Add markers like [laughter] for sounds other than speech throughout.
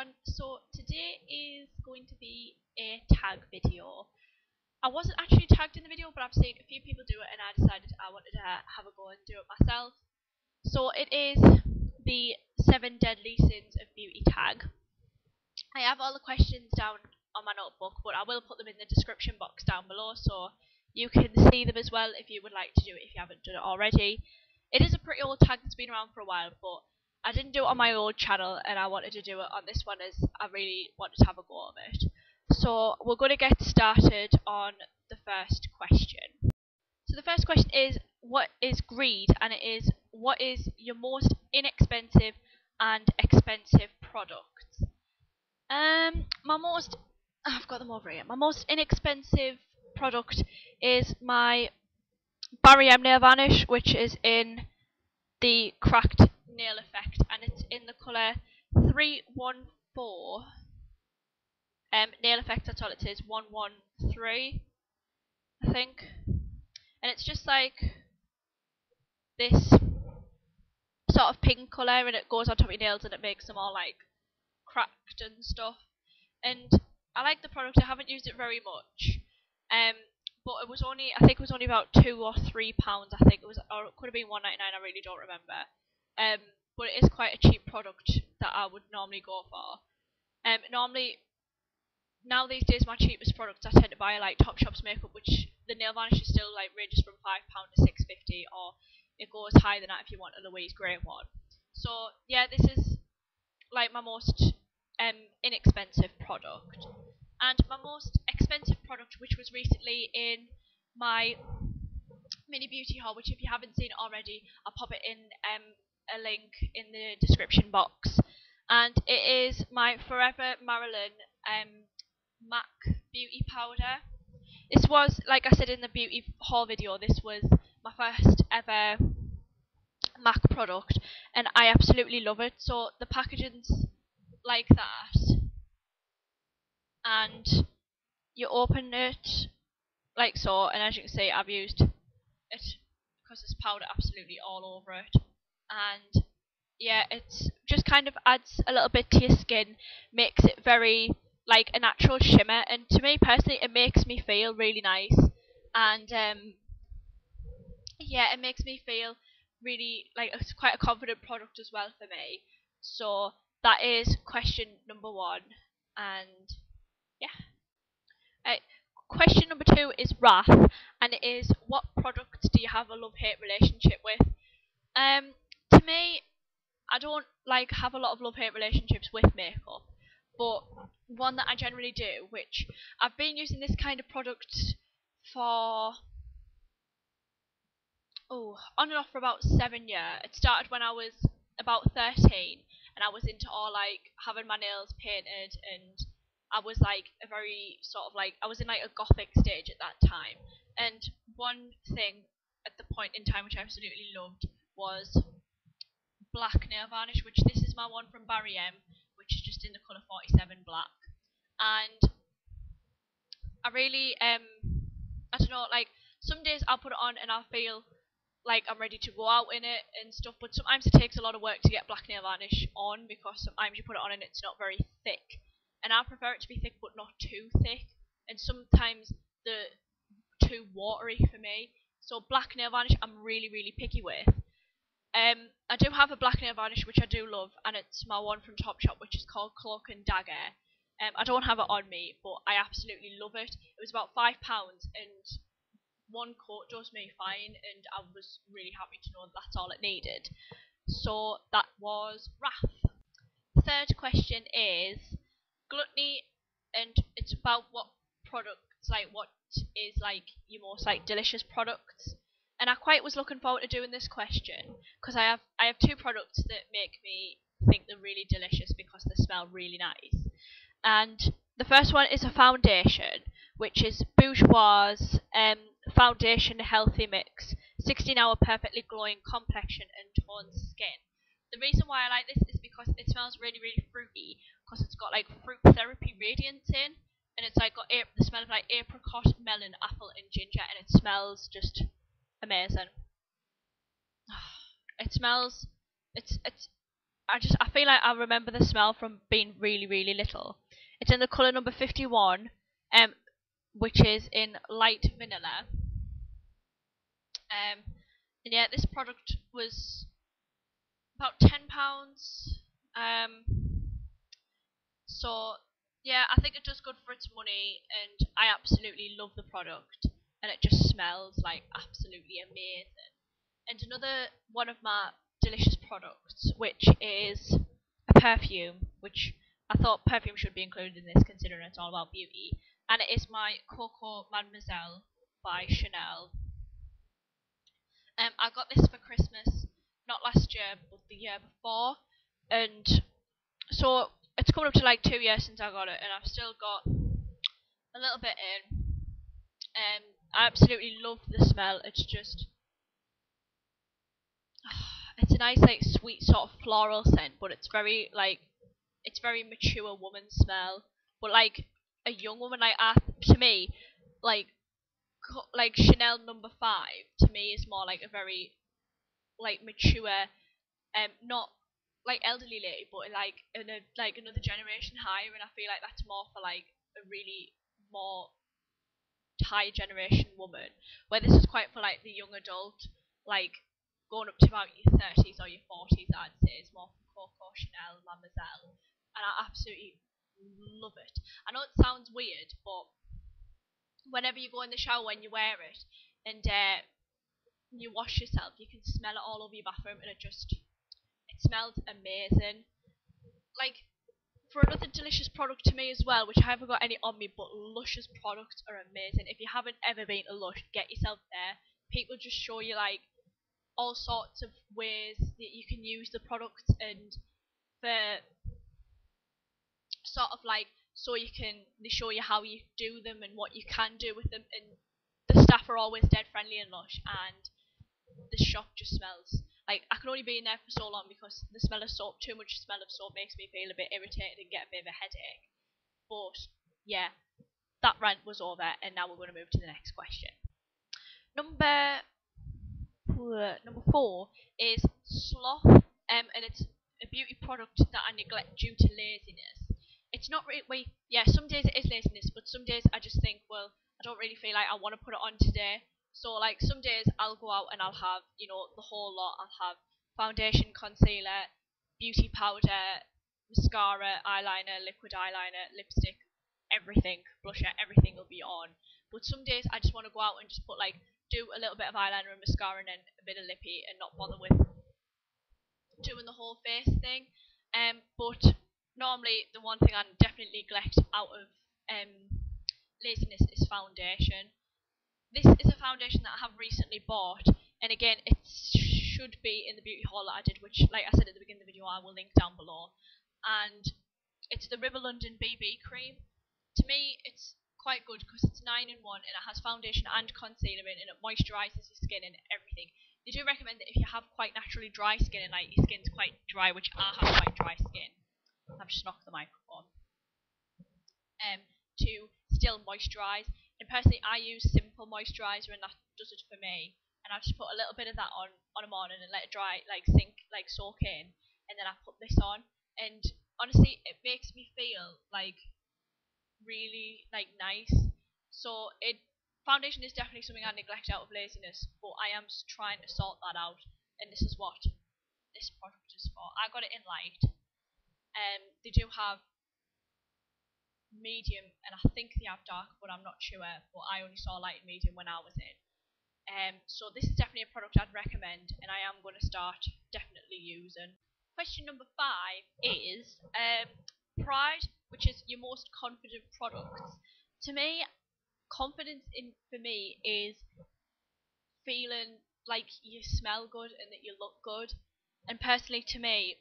everyone, so today is going to be a tag video. I wasn't actually tagged in the video but I've seen a few people do it and I decided I wanted to have a go and do it myself. So it is the 7 deadly sins of beauty tag. I have all the questions down on my notebook but I will put them in the description box down below so you can see them as well if you would like to do it if you haven't done it already. It is a pretty old tag that's been around for a while but I didn't do it on my old channel and I wanted to do it on this one as I really wanted to have a go of it. So we're going to get started on the first question. So the first question is what is greed and it is what is your most inexpensive and expensive product? Um my most I've got them over here. My most inexpensive product is my Barry M Nail Varnish which is in the cracked nail effect and it's in the colour 314 um, nail effect that's all it says 113 I think. And it's just like this sort of pink colour and it goes on top of your nails and it makes them all like cracked and stuff. And I like the product I haven't used it very much. Um, but it was only I think it was only about two or three pounds I think. It was or it could have been 1.99 I really don't remember um, but it is quite a cheap product that I would normally go for. Um, normally, now these days, my cheapest products I tend to buy like Topshop's makeup, which the nail varnish is still like ranges from five pound to six fifty, or it goes higher than that if you want a Louise Gray one. So yeah, this is like my most um, inexpensive product, and my most expensive product, which was recently in my mini beauty haul, which if you haven't seen already, I'll pop it in um, a link in the description box. And it is my Forever Marilyn um, MAC Beauty Powder. This was, like I said in the beauty haul video, this was my first ever MAC product and I absolutely love it. So the packaging's like that and you open it like so and as you can see I've used it because there's powder absolutely all over it and yeah, it's just kind of adds a little bit to your skin, makes it very like a natural shimmer, and to me personally, it makes me feel really nice, and um, yeah, it makes me feel really like it's quite a confident product as well for me. So that is question number one, and yeah. Uh, question number two is wrath, and it is what products do you have a love-hate relationship with? Um, me, I don't like have a lot of love hate relationships with makeup, but one that I generally do, which I've been using this kind of product for oh on and off for about seven years. It started when I was about thirteen, and I was into all like having my nails painted, and I was like a very sort of like I was in like a gothic stage at that time. And one thing at the point in time which I absolutely loved was black nail varnish, which this is my one from Barry M, which is just in the colour 47 black. And I really, um, I don't know, like, some days I'll put it on and I'll feel like I'm ready to go out in it and stuff, but sometimes it takes a lot of work to get black nail varnish on because sometimes you put it on and it's not very thick. And I prefer it to be thick but not too thick, and sometimes the too watery for me. So black nail varnish I'm really, really picky with. Um, I do have a black nail varnish which I do love, and it's my one from Topshop, which is called Cloak and Dagger. Um, I don't have it on me, but I absolutely love it. It was about five pounds, and one coat does me fine, and I was really happy to know that that's all it needed. So that was Wrath. Third question is gluttony, and it's about what products, like what is like your most like delicious products and I quite was looking forward to doing this question because I have I have two products that make me think they're really delicious because they smell really nice. And the first one is a foundation, which is Bourjois um, Foundation Healthy Mix, 16 hour perfectly glowing complexion and toned skin. The reason why I like this is because it smells really, really fruity because it's got like fruit therapy radiance in, and it's like got the smell of like apricot, melon, apple, and ginger, and it smells just amazing. [sighs] It smells. It's it's. I just I feel like I remember the smell from being really really little. It's in the color number fifty one, um, which is in light vanilla. Um, and yeah, this product was about ten pounds. Um, so yeah, I think it does good for its money, and I absolutely love the product, and it just smells like absolutely amazing. And another one of my delicious products, which is a perfume, which I thought perfume should be included in this, considering it's all about beauty, and it is my Coco Mademoiselle by Chanel. Um, I got this for Christmas, not last year, but the year before, and so it's coming up to like two years since I got it, and I've still got a little bit in. I absolutely love the smell. It's just, [sighs] it's a nice like sweet sort of floral scent, but it's very like, it's very mature woman smell. But like a young woman, like uh, to me, like like Chanel number five to me is more like a very like mature, um, not like elderly lady, but like in a like another generation higher, and I feel like that's more for like a really more higher generation woman. Where this is quite for like the young adult, like going up to about your thirties or your forties, I'd say is more for Coco Chanel Mademoiselle, and I absolutely love it. I know it sounds weird, but whenever you go in the shower when you wear it and uh, you wash yourself, you can smell it all over your bathroom, and it just it smells amazing. Like, for another delicious product to me as well, which I haven't got any on me, but Lush's products are amazing. If you haven't ever been to Lush, get yourself there. People just show you like all sorts of ways that you can use the product and for sort of like so you can they show you how you do them and what you can do with them and the staff are always dead friendly and lush and the shop just smells like I can only be in there for so long because the smell of soap, too much smell of soap makes me feel a bit irritated and get a bit of a headache. But yeah, that rant was over, and now we're going to move to the next question. Number number four is sloth, um, and it's a beauty product that I neglect due to laziness. It's not really, yeah, some days it is laziness, but some days I just think, well, I don't really feel like I want to put it on today, so like some days I'll go out and I'll have, you know, the whole lot. I'll have foundation, concealer, beauty powder, mascara, eyeliner, liquid eyeliner, lipstick, everything, blusher, everything will be on. But some days I just want to go out and just put like do a little bit of eyeliner and mascara and then a bit of lippy and not bother with doing the whole face thing. Um, but normally the one thing I definitely neglect out of um, laziness is foundation this is a foundation that I have recently bought, and again, it should be in the beauty haul that I did, which, like I said at the beginning of the video, I will link down below. And it's the Rimmel London BB cream. To me, it's quite good because it's 9 in 1 and it has foundation and concealer in and it moisturizes your skin and everything. They do recommend that if you have quite naturally dry skin and like your skin's quite dry, which I have quite dry skin, I've just knocked the microphone, um, to still moisturize. And personally, I use Simple Moisturizer, and that does it for me. And I just put a little bit of that on on a morning and let it dry, like sink, like soak in, and then I put this on. And honestly, it makes me feel like really like nice. So it foundation is definitely something I neglect out of laziness, but I am trying to sort that out. And this is what this product is for. I got it in light. Um, they do have medium, and I think they have dark, but I'm not sure. But I only saw light and medium when I was in. Um, so this is definitely a product I'd recommend, and I am going to start definitely using. Question number five is um, Pride, which is your most confident products. To me, confidence in for me is feeling like you smell good and that you look good. And personally, to me,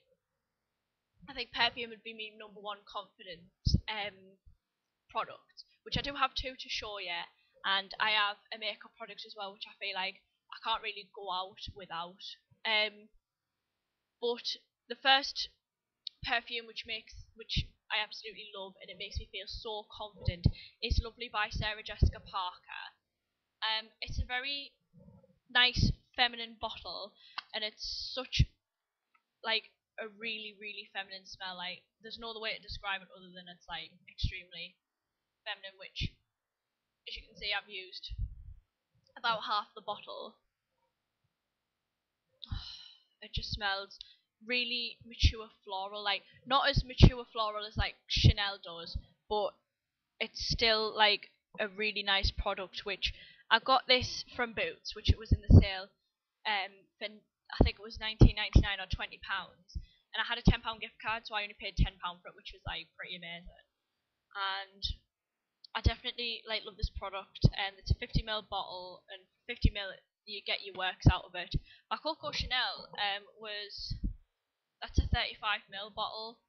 I think perfume would be my number one confidence um, product, which I do have two to show you, and I have a makeup product as well, which I feel like I can't really go out without. Um, but the first perfume which makes which I absolutely love and it makes me feel so confident is Lovely by Sarah Jessica Parker. Um, it's a very nice feminine bottle and it's such like a really, really feminine smell. Like there's no other way to describe it other than it's like extremely feminine. Which, as you can see, I've used about half the bottle. [sighs] It just smells really mature floral, like not as mature floral as like Chanel does, but it's still like a really nice product. Which I got this from Boots, which it was in the sale, um, for I think it was nineteen ninety nine or twenty pounds, and I had a ten pound gift card, so I only paid ten pound for it, which was like pretty amazing. And I definitely like love this product, and it's a fifty ml bottle, and fifty ml you get your works out of it. My Coco Chanel um, was that's a 35 ml bottle.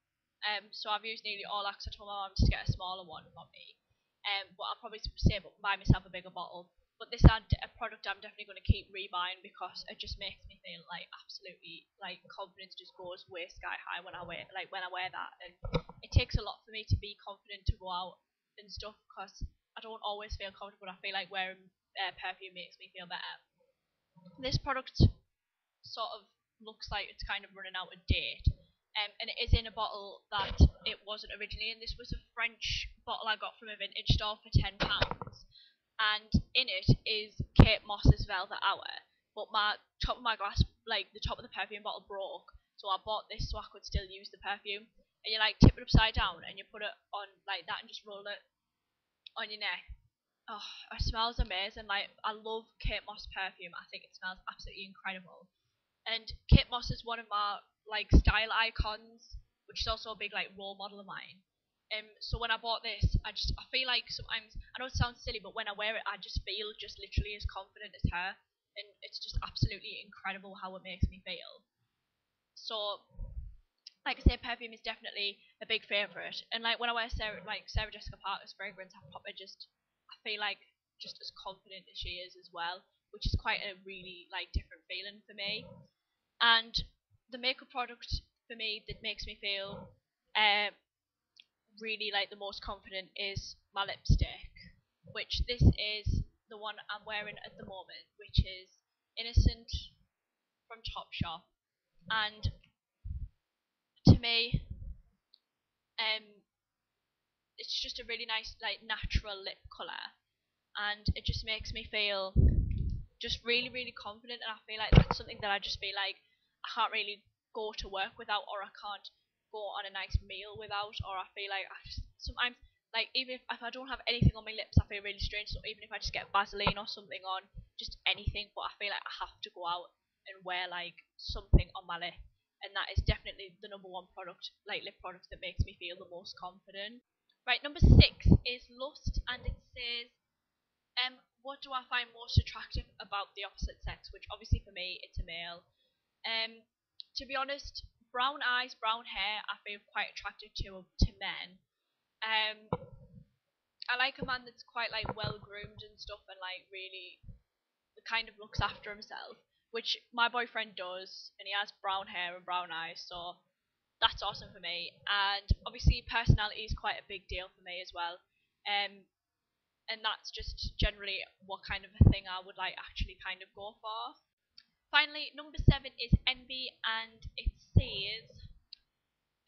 Um, so I've used nearly all that I told my mum to get a smaller one for me. Um, but I'll probably save up buy myself a bigger bottle. But this is a product I'm definitely going to keep rebuying because it just makes me feel like absolutely like confidence just goes way sky high when I wear like when I wear that, and it takes a lot for me to be confident to go out and stuff because I don't always feel comfortable. I feel like wearing uh, perfume makes me feel better. This product sort of looks like it's kind of running out of date. Um, and it is in a bottle that it wasn't originally in. This was a French bottle I got from a vintage store for ten pounds, and in it is Kate Moss's Velvet Hour. But my top of my glass, like the top of the perfume bottle, broke, so I bought this so I could still use the perfume. And you like tip it upside down and you put it on like that and just roll it on your neck oh, it smells amazing. Like I love Kate Moss perfume. I think it smells absolutely incredible. And Kate Moss is one of my like style icons, which is also a big like role model of mine. Um, so when I bought this, I just I feel like sometimes I know it sounds silly, but when I wear it, I just feel just literally as confident as her, and it's just absolutely incredible how it makes me feel. So, like I say, perfume is definitely a big favorite, and like when I wear Sarah, like Sarah Jessica Parker's fragrance, I just I feel like just as confident as she is as well, which is quite a really like different feeling for me. And the makeup product for me that makes me feel uh, really like the most confident is my lipstick, which this is the one I'm wearing at the moment, which is Innocent from Topshop, and me, um, it's just a really nice like natural lip colour. And it just makes me feel just really really confident. And I feel like that's something that I just feel like I can't really go to work without or I can't go on a nice meal without. Or I feel like I just sometimes like even if, if I don't have anything on my lips I feel really strange. So even if I just get Vaseline or something on just anything but I feel like I have to go out and wear like something on my lip and that is definitely the number one product like lip product that makes me feel the most confident Right, number six is lust, and it says, um, what do I find most attractive about the opposite sex? Which obviously for me, it's a male. Um, to be honest, brown eyes, brown hair, I feel quite attracted to to men. Um, I like a man that's quite like well groomed and stuff, and like really, the kind of looks after himself, which my boyfriend does, and he has brown hair and brown eyes, so that's awesome for me. And obviously, personality is quite a big deal for me as well. Um, and that's just generally what kind of a thing I would like actually kind of go for. Finally, number seven is envy, and it says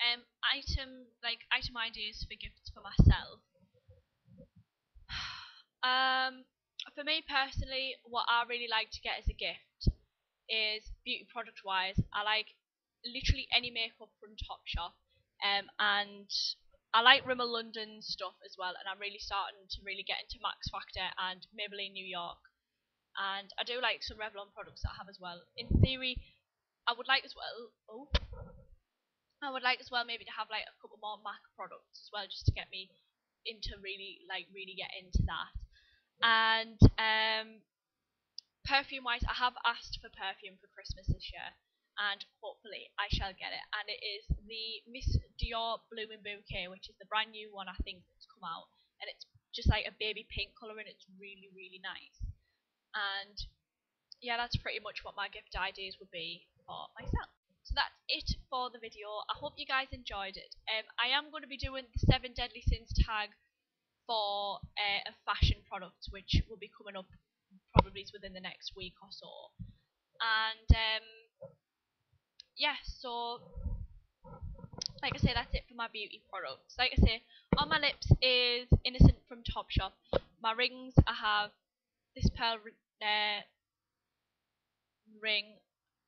um, item like item ideas for gifts for myself. [sighs] um, for me personally, what I really like to get as a gift is beauty product wise. I like literally any makeup from Topshop. Um, and I like Rimmel London stuff as well, and I'm really starting to really get into Max Factor and Maybelline New York. And I do like some Revlon products that I have as well. In theory, I would like as well. Oh, I would like as well maybe to have like a couple more MAC products as well, just to get me into really like really get into that. And um, perfume wise, I have asked for perfume for Christmas this year and hopefully I shall get it. And it is the Miss Dior Blooming Bouquet, which is the brand new one I think that's come out, and it's just like a baby pink colour, and it's really really nice. And yeah, that's pretty much what my gift ideas would be for myself. So that's it for the video. I hope you guys enjoyed it. Um, I am going to be doing the seven deadly sins tag for uh, a fashion product, which will be coming up probably within the next week or so. And um, yeah, so like I say, that's it for my beauty products. Like I say, on my lips is Innocent from Topshop. My rings, I have this pearl uh, ring,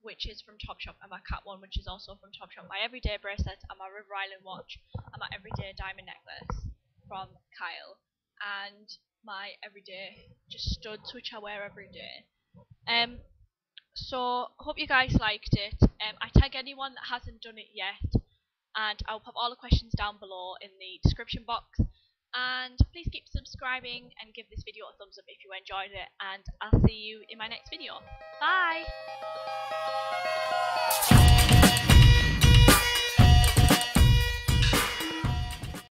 which is from Topshop, and my cat one, which is also from Topshop. My everyday bracelet, and my River Island watch, and my everyday diamond necklace from Kyle, and my everyday just studs, which I wear every day. Um, so hope you guys liked it. Um, I tag anyone that hasn't done it yet and I'll pop all the questions down below in the description box. And please keep subscribing and give this video a thumbs up if you enjoyed it. And I'll see you in my next video. Bye!